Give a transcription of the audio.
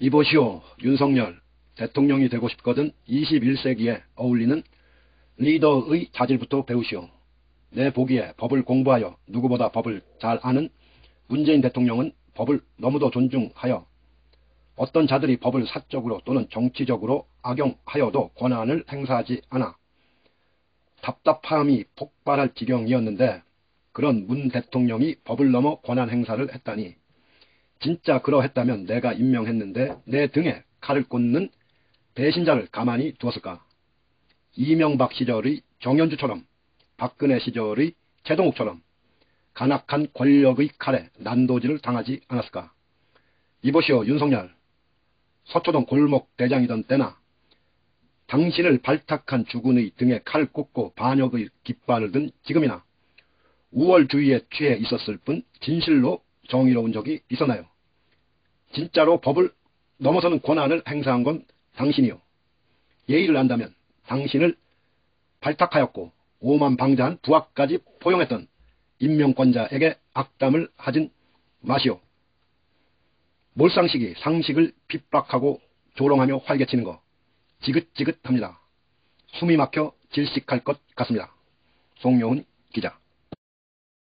이보시오, 윤석열. 대통령이 되고 싶거든 21세기에 어울리는 리더의 자질부터 배우시오. 내 보기에 법을 공부하여 누구보다 법을 잘 아는 문재인 대통령은 법을 너무도 존중하여 어떤 자들이 법을 사적으로 또는 정치적으로 악용하여도 권한을 행사하지 않아 답답함이 폭발할 지경이었는데 그런 문 대통령이 법을 넘어 권한 행사를 했다니 진짜 그러했다면 내가 임명했는데 내 등에 칼을 꽂는 배신자를 가만히 두었을까? 이명박 시절의 정현주처럼 박근혜 시절의 최동욱처럼 간악한 권력의 칼에 난도질을 당하지 않았을까? 이보시오 윤석열 서초동 골목 대장이던 때나 당신을 발탁한 주군의 등에 칼을 꽂고 반역의 깃발을 든 지금이나 우월주의에 취해 있었을 뿐 진실로 정의로운 적이 있었나요? 진짜로 법을 넘어서는 권한을 행사한 건 당신이요. 예의를 안다면 당신을 발탁하였고 오만 방자한 부하까지 포용했던 임명권자에게 악담을 하진 마시오. 몰상식이 상식을 핍박하고 조롱하며 활개치는 거 지긋지긋합니다. 숨이 막혀 질식할 것 같습니다. 송용훈 기자